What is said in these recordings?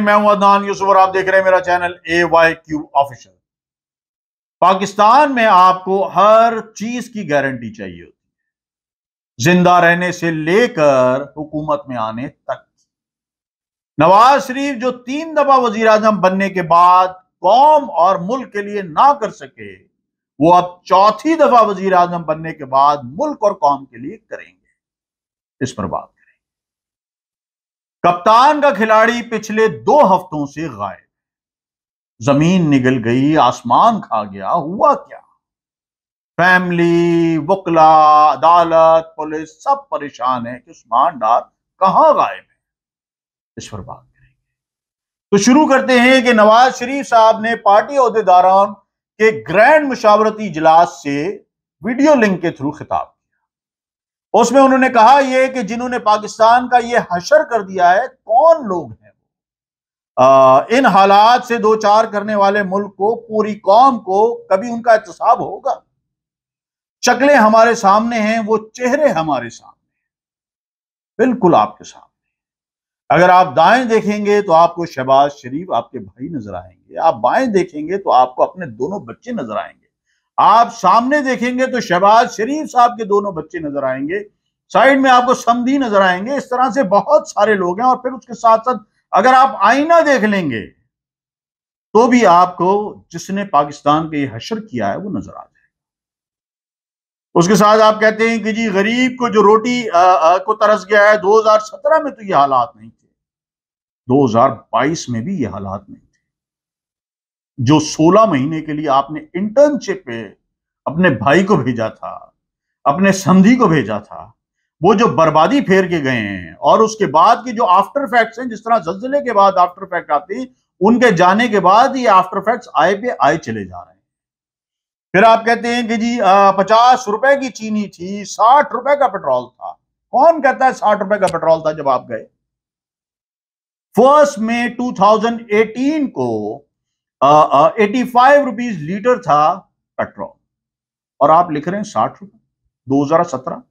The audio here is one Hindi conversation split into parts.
मैं हूँ अदनान यूसुफ और आप देख रहे हैं मेरा channel A Y Q official Pakistan में आपको हर चीज़ की गारंटी चाहिए होती है। ज़िंदा रहने से लेकर हुकूमत में आने तक। नवाज़ शरीफ जो तीन दफ़ा वज़ीर आज़म बनने के बाद कौम और मुल्क के लिए ना कर सके, वो अब चौथी दफ़ा वज़ीर आज़म बनने के बाद मुल्क और कौम के लिए करेंगे। इस पर बात। कप्तान का खिलाड़ी पिछले दो हफ्तों से गायब। ज़मीन निगल गई, आसमान खा गया, हुआ क्या? फैमिली, वकला, अदालत, पुलिस सब परेशान है कि उस्मान डार कहाँ गायब है? इस पर बात करेंगे। तो शुरू करते हैं कि नवाज़ शरीफ साहब ने पार्टी अहदेदारों के ग्रैंड मुशावरती इजलास से वीडियो लिंक के थ्रू खिताब उसमें उन्होंने कहा यह कि जिन्होंने पाकिस्तान का ये हशर कर दिया है, कौन लोग हैं इन हालात से दो चार करने वाले मुल्क को, पूरी कौम को कभी उनका एहतसाब होगा? शक्लें हमारे सामने हैं, वो चेहरे हमारे सामने बिल्कुल आपके सामने अगर आप दाएँ देखेंगे तो आपको शहबाज शरीफ आपके भाई नज़र आएँगे, आप बाएँ देखेंगे तो आपको अपने दोनों बच्चे नज़र आएँगे। आप सामने देखेंगे तो शहबाज शरीफ साहब के दोनों बच्चे नज़र आएँगे साइड में आपको समधी नज़र आएँगे इस तरह से बहुत सारे लोग हैं और फिर उसके साथ साथ अगर आप आईना देख लेंगे तो भी आपको जिसने पाकिस्तान के हशर किया है वो नज़र आ जाएगा। उसके साथ आप कहते हैं कि जी गरीब को जो रोटी आ, आ, को तरस गया है 2017 में तो ये हालात नहीं थे। 2022 में भी ये हालात नहीं जो 16 महीने के लिए आपने इंटर्नशिप पे अपने भाई को भेजा था, अपने संधि को भेजा था, वो जो बर्बादी फेर के गए हैं और उसके बाद के जो आफ्टर फैक्ट्स हैं, जिस तरह जल्जले के बाद आफ्टर फैक्ट आती उनके जाने के बाद ये आफ्टर फैक्ट्स आए पे आए चले जा रहे हैं। फिर आप कहते हैं कि जी पचास रुपए की चीनी थी, साठ रुपए का पेट्रोल था। कौन कहता है साठ रुपए का पेट्रोल था जब आप गए? फ़र्स्ट में 2018 को एटी फाइव रुपीज़ लीटर था पेट्रोल और आप लिख रहे हैं साठ रुपए। दो हज़ार सत्रह।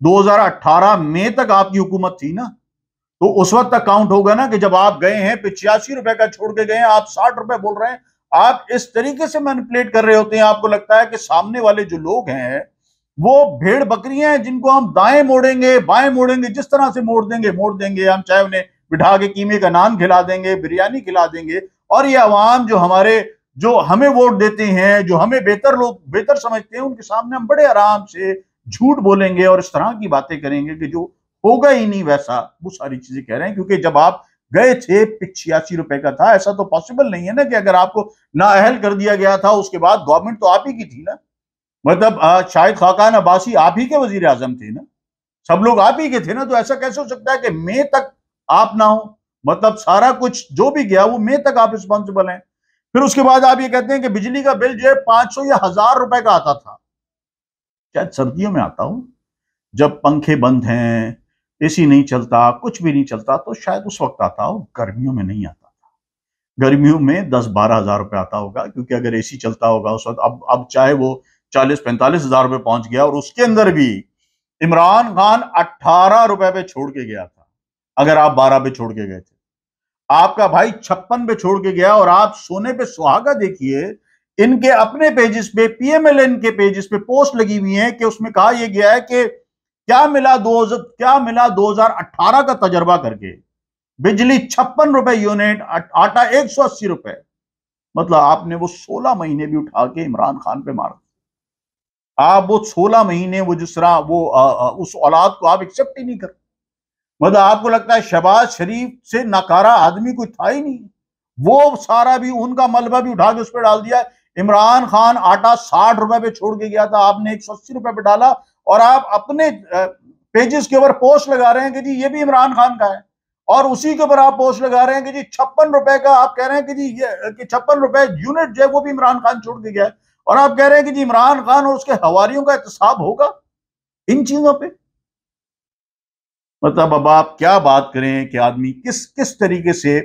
दो हज़ार अट्ठारह में तक आपकी हुकूमत थी ना? तो उस वक्त तक काउंट होगा ना कि जब आप गए हैं, पिचासी रुपए का छोड़ के गए हैं, आप साठ रुपए बोल रहे हैं। आप इस तरीके से मैनिपुलेट कर रहे होते हैं, आपको लगता है कि सामने वाले जो लोग हैं, वो भेड़ बकरियाँ हैं जिनको हम दाएँ मोड़ेंगे, बाएँ मोड़ेंगे, जिस तरह से मोड़ देंगे मोड़ देंगे। हम चाहे उन्हें बिठा के कीमे का नान खिला देंगे, बिरयानी खिला देंगे और ये अवाम जो हमारे, जो हमें वोट देते हैं, जो हमें बेहतर लोग, बेहतर समझते हैं, उनके सामने हम बड़े आराम से झूठ बोलेंगे और इस तरह की बातें करेंगे कि जो होगा ही नहीं वैसा, वो सारी चीज़ें कह रहे हैं। क्योंकि जब आप गए थे, छियासी रुपए का था, ऐसा तो पॉसिबल नहीं है ना कि अगर आपको नाअहल कर दिया गया था, उसके बाद गवर्नमेंट तो आप ही की थी ना। मतलब शायद खाकान अब्बासी आप ही के वज़ीर आज़म थे ना। सब लोग आप ही के थे ना तो ऐसा कैसे हो सकता है कि मई तक आप ना हो? मतलब सारा कुछ जो भी गया, वो मई तक आप रिस्पॉन्सिबल हैं। फिर उसके बाद आप ये कहते हैं कि बिजली का बिल जो है पाँच सौ या हज़ार रुपए का आता था। शायद सर्दियों में आता हूँ। जब पंखे बंद हैं, एसी नहीं चलता, कुछ भी नहीं चलता तो शायद उस वक्त आता हो, गर्मियों में नहीं आता था। गर्मियों में दस बारह हज़ार रुपये आता होगा, क्योंकि अगर एसी चलता होगा उस वक्त, अब अब चाहे वो चालीस पैंतालीस हज़ार रुपये पहुँच गया और उसके अंदर भी इमरान खान अट्ठारह रुपए पे छोड़ के गया था, अगर आप बारह पे छोड़ के गए थे। आपका भाई छप्पन पे छोड़ के गया और आप सोने पे सुहागा देखिए इनके अपने पेजेस पे पीएमएलएन के पेजेस पे पोस्ट लगी हुई है कि उसमें कहा यह गया है कि क्या मिला दो क्या मिला 2018 का तजर्बा करके? बिजली छप्पन रुपए यूनिट आटा एक सौ अस्सी रुपए। मतलब आपने वो सोलह महीने भी उठा के इमरान खान पे मार। आप वो सोलह महीने वो जिस वो आ, आ, उस औलाद को आप एक्सेप्ट ही नहीं कर मतलब आपको लगता है शहबाज शरीफ से नकारा आदमी कोई था ही नहीं। वो सारा भी, उनका मलबा भी उठा के उस पर डाल दिया। इमरान खान आटा साठ रुपए पे छोड़ के गया था। आपने एक सौ अस्सी रुपए पे डाला और आप अपने पेजेस के ऊपर पोस्ट लगा रहे हैं कि जी ये भी इमरान खान का है। और उसी के ऊपर आप पोस्ट लगा रहे हैं कि जी छप्पन रुपए का, आप कह रहे हैं कि जी ये, कि छप्पन रुपए यूनिट जो है वो भी इमरान खान छोड़ के गया है। और आप कह रहे हैं कि जी इमरान खान और उसके हवारियों का एहतसाब होगा इन चीज़ों पर मतलब अब आप क्या बात करें कि आदमी किस किस तरीके से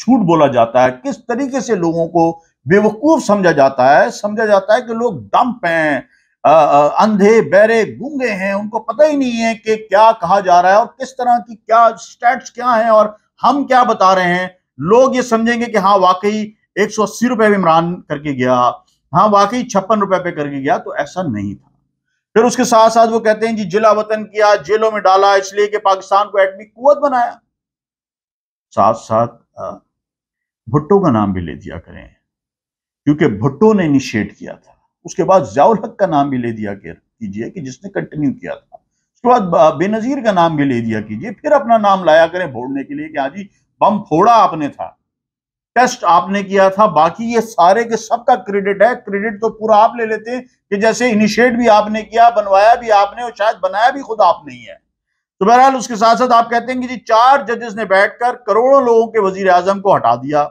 झूठ बोला जाता है, किस तरीके से लोगों को बेवकूफ़ समझा जाता है, समझा जाता है कि लोग डंप हैं अंधे, बहरे, गूँगे हैं, उनको पता ही नहीं है कि क्या कहा जा रहा है और किस तरह की क्या स्टैट्स क्या हैं और हम क्या बता रहे हैं। लोग ये समझेंगे कि हाँ वाकई एक सौ अस्सी रुपए में इमरान करके गया हाँ वाकई छप्पन रुपए पे करके गया तो ऐसा नहीं था। फिर उसके साथ साथ वो कहते हैं, जी, जिला वतन किया, जेलों में डाला, इसलिए कि पाकिस्तान को एटमी कुत बनाया। साथ साथ भुट्टो का नाम भी ले दिया करें, क्योंकि भुट्टो ने इनिशिएट किया था। उसके बाद जयाउल हक का नाम भी ले दिया कीजिए कि जिसने कंटिन्यू किया था। उसके बाद बेनजीर का नाम भी ले दिया कीजिए, फिर अपना नाम लाया करें फोड़ने के लिए कि हाँ जी, बम फोड़ा आपने था। टेस्ट आपने किया था, बाकी ये सारे के सबका क्रेडिट है। क्रेडिट तो पूरा आप ले लेते हैं कि जैसे इनिशिएट भी आपने किया, बनवाया भी आपने और शायद बनाया भी खुद आप नहीं है। तो बहरहाल उसके साथ साथ आप कहते हैं कि जी, चार जजेस ने बैठकर करोड़ों लोगों के वज़ीर आज़म को हटा दिया,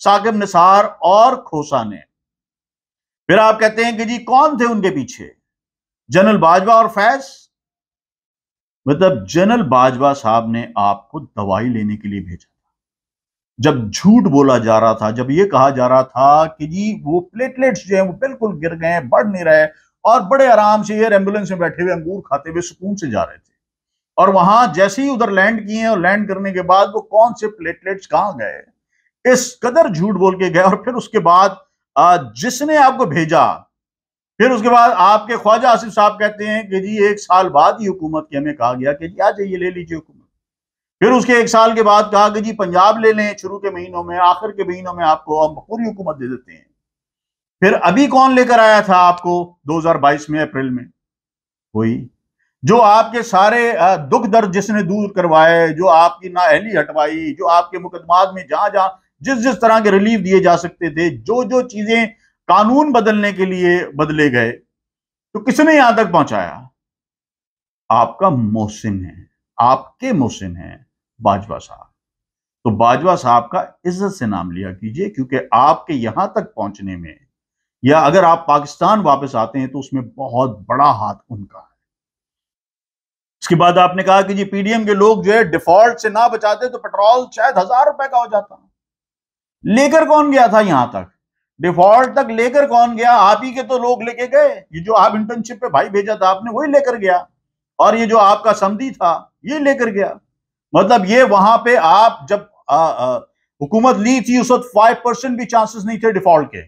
साकिब निसार और खोसा ने। फिर आप कहते हैं कि जी, कौन थे उनके पीछे? जनरल बाजवा और फैज? मतलब जनरल बाजवा साहब ने आपको दवाई लेने के लिए भेजा। जब झूठ बोला जा रहा था, जब ये कहा जा रहा था कि जी वो प्लेटलेट्स जो है वो बिल्कुल गिर गए हैं, बढ़ नहीं रहे और बड़े आराम से एयर एंबुलेंस में बैठे हुए अंगूर खाते हुए सुकून से जा रहे थे। और वहाँ जैसे ही उधर लैंड किए और लैंड करने के बाद वो कौन से प्लेटलेट्स कहाँ गए? इस कदर झूठ बोल के गए और फिर उसके बाद जिसने आपको भेजा, फिर उसके बाद आपके ख्वाजा आसिफ साहब कहते हैं कि जी एक साल बाद ही हुकूमत के हमें कहा गया कि जी आ जाइए, ले लीजिए फिर उसके एक साल के बाद कहा कि जी, पंजाब ले लें, शुरू के महीनों में, आखिर के महीनों में आपको हम पूरी हुकूमत दे देते हैं। फिर अभी कौन लेकर आया था आपको 2022 में, अप्रैल में? कोई। जो आपके सारे दुख दर्द जिसने दूर करवाए, जो आपकी नाअहली हटवाई, जो आपके मुकदमात में जहाँ जहाँ जिस जिस तरह के रिलीफ दिए जा सकते थे जो जो चीज़ें कानून बदलने के लिए बदले गए तो किसने यहाँ तक पहुँचाया? आपका मोहसिन है, आपके मोहसिन है। बाजवा साहब। तो बाजवा साहब का इज़्ज़त से नाम लिया कीजिए, क्योंकि आपके यहाँ तक पहुँचने में या अगर आप पाकिस्तान वापस आते हैं तो उसमें बहुत बड़ा हाथ उनका है। इसके बाद आपने कहा कि जी पीडीएम के लोग जो है डिफ़ॉल्ट से ना बचाते तो पेट्रोल शायद हज़ार रुपए का हो जाता। लेकर कौन गया था यहाँ तक? डिफ़ॉल्ट तक लेकर कौन गया? आप ही के तो लोग लेके गए। ये जो आप इंटर्नशिप पे भाई भेजा था आपने, वही लेकर गया। और ये जो आपका समधी था, ये लेकर गया। मतलब ये वहाँ पे आप जब हुकूमत ली थी, उस वक्त फाइव परसेंट भी चांसेस नहीं थे डिफ़ॉल्ट के।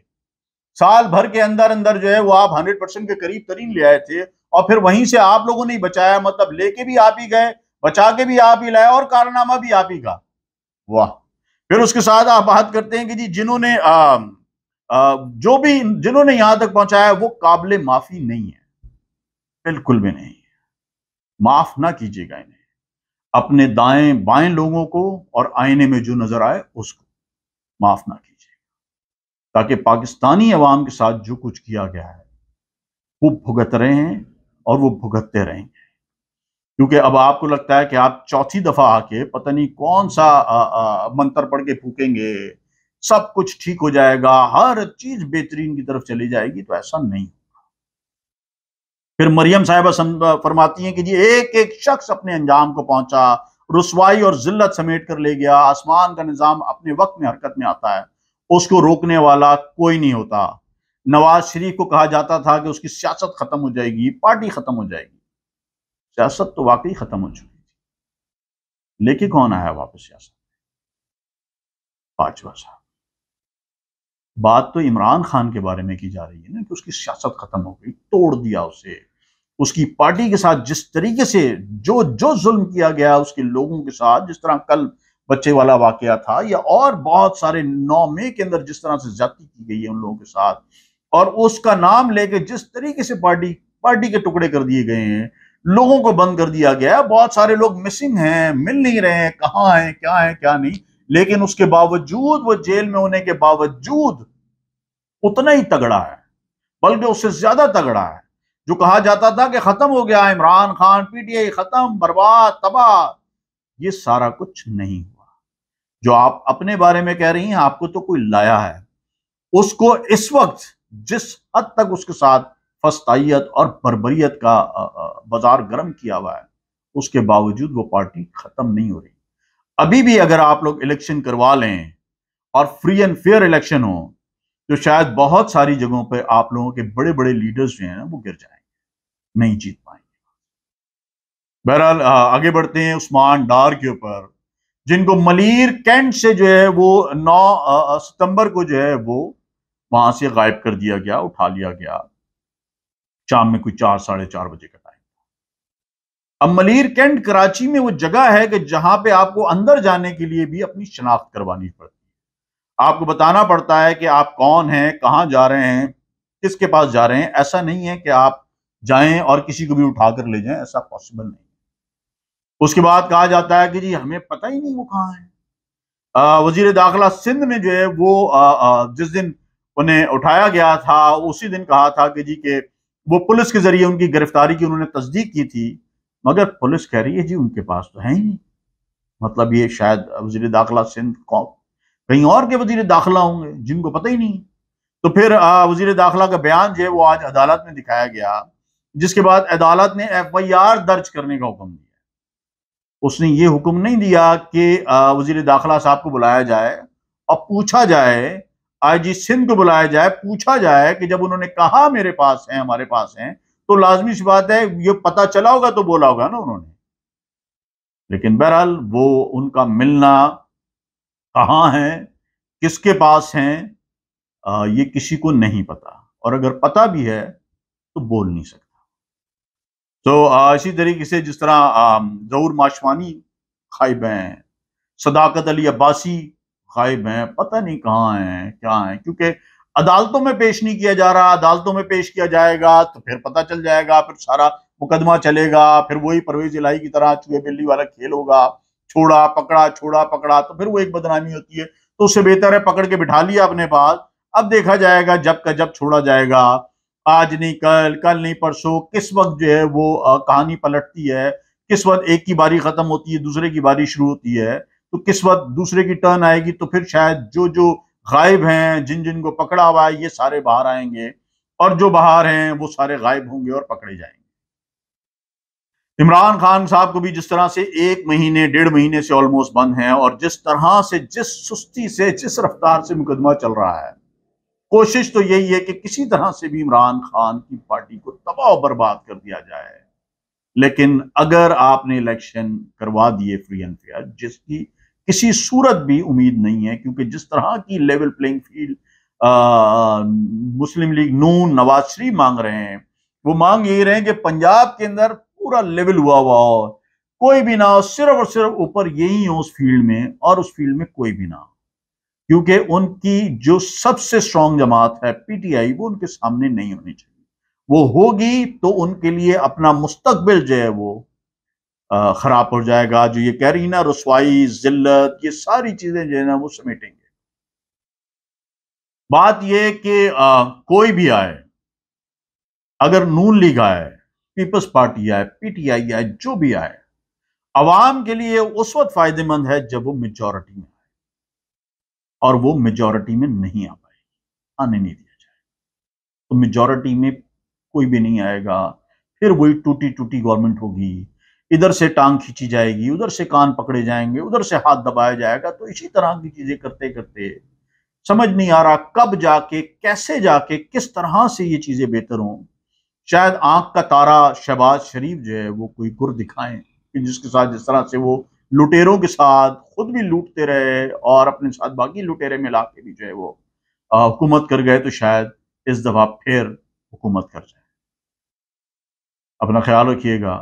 साल भर के अंदर अंदर जो है वो आप हंड्रेड परसेंट के करीब तरीन ले आए थे और फिर वहीं से आप लोगों ने बचाया मतलब लेके भी आप ही गए, बचा के भी आप ही लाए और कारनामा भी आप ही का। वाह। फिर उसके साथ आप बात करते हैं कि जी जिन्होंने जो भी जिन्होंने यहाँ तक पहुँचाया, वो काबिल माफ़ी नहीं है। बिल्कुल भी नहीं। माफ़ ना कीजिएगा इन्हें। अपने दाएँ बाएँ लोगों को और आईने में जो नज़र आए उसको माफ़ ना कीजिएगा ताकि पाकिस्तानी अवाम के साथ जो कुछ किया गया है, वो भुगत रहे हैं और वो भुगतते रहेंगे। क्योंकि अब आपको लगता है कि आप चौथी दफ़ा आके पता नहीं कौन सा मंत्र पढ़ के फूकेंगे, सब कुछ ठीक हो जाएगा, हर चीज़ बेहतरीन की तरफ़ चली जाएगी तो ऐसा नहीं फिर मरियम साहिबा फरमाती हैं कि जी एक एक शख्स अपने अंजाम को पहुँचा, रसवाई और जिल्लत समेट कर ले गया, आसमान का निज़ाम अपने वक्त में हरकत में आता है, उसको रोकने वाला कोई नहीं होता। नवाज़ शरीफ को कहा जाता था कि उसकी सियासत खत्म हो जाएगी, पार्टी खत्म हो जाएगी। सियासत तो वाकई खत्म हो चुकी थी। लेके कौन आया वापस सियासत पांचवा साहब। बात तो इमरान खान के बारे में की जा रही है ना कि उसकी सियासत खत्म हो गई, तोड़ दिया उसे। उसकी पार्टी के साथ जिस तरीके से जो जो जुल्म किया गया उसके लोगों के साथ, जिस तरह कल बच्चे वाला वाकया था, या और बहुत सारे नौ मे के अंदर जिस तरह से जाति की गई है उन लोगों के साथ, और उसका नाम लेके जिस तरीके से पार्टी पार्टी के टुकड़े कर दिए गए हैं, लोगों को बंद कर दिया गया बहुत सारे लोग मिसिंग हैं, मिल नहीं रहे हैं, कहाँ हैं, क्या है, क्या नहीं, लेकिन उसके बावजूद, वो जेल में होने के बावजूद उतना ही तगड़ा है, बल्कि उससे ज़्यादा तगड़ा है। जो कहा जाता था कि खत्म हो गया, इमरान खान, पीटीआई खत्म, बर्बाद, तबाह। ये सारा कुछ नहीं हुआ। जो आप अपने बारे में कह रही हैं, आपको तो कोई लाया है। उसको इस वक्त, जिस हद तक उसके साथ फस्ताइत और बरबरीत का बाज़ार गर्म किया हुआ है, उसके बावजूद वो पार्टी खत्म नहीं हो रही। अभी भी अगर आप लोग इलेक्शन करवा लें, और फ्री एंड फेयर इलेक्शन हो तो शायद बहुत सारी जगहों पर आप लोगों के बड़े बड़े लीडर्स जो हैं, वो गिर जाएँगे नहीं जीत पाएँगे। बहरहाल आगे बढ़ते हैं उस्मान डार के ऊपर, जिनको मलीर कैंट से जो है वो 9 सितंबर को जो है वो वहाँ से गायब कर दिया गया, उठा लिया गया। शाम में कोई चार, साढ़े चार बजे का टाइम अब मलीर कैंट कराची में वो जगह है कि जहाँ पे आपको अंदर जाने के लिए भी अपनी शनाख्त करवानी पड़ती है। आपको बताना पड़ता है कि आप कौन हैं, कहाँ जा रहे हैं, किसके पास जा रहे हैं। ऐसा नहीं है कि आप जाएँ और किसी को भी उठाकर ले जाएँ ऐसा पॉसिबल नहीं उसके बाद कहा जाता है कि जी हमें पता ही नहीं वो कहाँ है। वज़ीर दाखिला सिंध में जो है वो आ, आ, जिस दिन उन्हें उठाया गया था उसी दिन कहा था कि जी के वो पुलिस के ज़रिए उनकी गिरफ्तारी की उन्होंने तस्दीक की थी मगर पुलिस कह रही है जी उनके पास तो है ही नहीं। मतलब ये शायद वज़ीर दाखिला सिंध कहीं और के वज़ीर दाखिला होंगे जिनको पता ही नहीं। तो फिर वज़ीर दाखिला का बयान जो है वो आज अदालत में दिखाया गया। जिसके बाद अदालत ने एफ़ आई आर दर्ज करने का हुक्म दिया उसने ये हुक्म नहीं दिया कि वज़ीर दाखिला साहब को बुलाया जाए और पूछा जाए आई जी सिंध को बुलाया जाए, पूछा जाए कि जब उन्होंने कहा मेरे पास है, हमारे पास है तो लाजमी सी बात है, ये पता चला होगा तो बोला होगा ना उन्होंने। लेकिन बहरहाल वो उनका मिलना कहाँ है, किसके पास है ये किसी को नहीं पता। और अगर पता भी है तो बोल नहीं सकता। तो इसी तरीके से जिस तरह जहूर माशवानी खाइब हैं, सदाकत अली अब्बासी खाइब हैं, पता नहीं कहाँ हैं, क्या हैं, क्योंकि अदालतों में पेश नहीं किया जा रहा, अदालतों में पेश किया जाएगा तो फिर पता चल जाएगा, फिर सारा मुकदमा चलेगा, फिर वही परवेज इलाही की तरह चूहे बिल्ली वाला खेल होगा, छोड़ा, पकड़ा छोड़ा, पकड़ा तो फिर वो एक बदनामी होती है तो उससे बेहतर है पकड़ के बिठा लिया अपने पास, अब देखा जाएगा, जब का जब छोड़ा जाएगा आज नहीं, कल कल नहीं, परसों, किस वक्त जो है वो कहानी पलटती है, किस वक्त एक की बारी खत्म होती है, दूसरे की बारी शुरू होती है तो किस वक्त दूसरे की टर्न आएगी तो फिर शायद जो जो गायब हैं, जिन जिन को पकड़ा हुआ है, ये सारे बाहर आएँगे, और जो बाहर हैं, वो सारे गायब होंगे और पकड़े जाएँगे। इमरान खान साहब को भी जिस तरह से एक महीने, डेढ़ महीने से ऑलमोस्ट बंद हैं, और जिस तरह से, जिस सुस्ती से, जिस रफ्तार से मुकदमा चल रहा है कोशिश तो यही है कि किसी तरह से भी इमरान खान की पार्टी को तबाह बर्बाद कर दिया जाए। लेकिन अगर आपने इलेक्शन करवा दिए फ्री एंड फेयर, जिसकी किसी सूरत भी उम्मीद नहीं है, क्योंकि जिस तरह की level playing field Muslim League Noon Nawaz Sharif मांग रहे हैं, वो मांग यही रहे हैं कि पंजाब के अंदर पूरा लेवल हुआ हुआ हो। कोई भी ना हो, सिर्फ़ और सिर्फ़ ऊपर यही हो उस फ़ील्ड में, और उस फ़ील्ड में कोई भी ना हो। क्योंकि उनकी जो सबसे स्ट्रांग जमात है पीटीआई वो उनके सामने नहीं होनी चाहिए। वो होगी तो उनके लिए अपना मुस्तकबिल जो है वो खराब हो जाएगा। जो ये कह रही ना, रसवाई, जिल्लत, ये सारी चीज़ें जो है ना, वो समेटेंगे। बात यह कि कोई भी आए, अगर नून लीग आए, पीपल्स पार्टी आए पीटीआई आए, जो भी आए, आवाम के लिए उस वक्त फ़ायदेमंद है जब वो मेजोरिटी में और वो मेजोरिटी में नहीं आ पाए आने नहीं दिया जाए तो मेजोरिटी में कोई भी नहीं आएगा, फिर वही टूटी टूटी गवर्नमेंट होगी, इधर से टांग खींची जाएगी, उधर से कान पकड़े जाएँगे, उधर से हाथ दबाया जाएगा तो इसी तरह की चीज़ें करते करते समझ नहीं आ रहा कब जाके, कैसे जाके, किस तरह से ये चीज़ें बेहतर हों। शायद आँख का तारा शहबाज शरीफ जो है, वो कोई गुर दिखाएँ जिसके साथ जिस तरह से वो लुटेरों के साथ खुद भी लूटते रहे और अपने साथ बाकी लुटेरे मिला के भी जो है वो हुकूमत कर गए तो शायद इस दफ़ा फिर हुकूमत कर जाए। अपना ख्याल रखिएगा।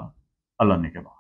अल्लाह ने के बाद।